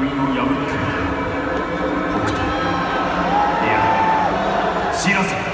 封印を破って北斗いや知らせ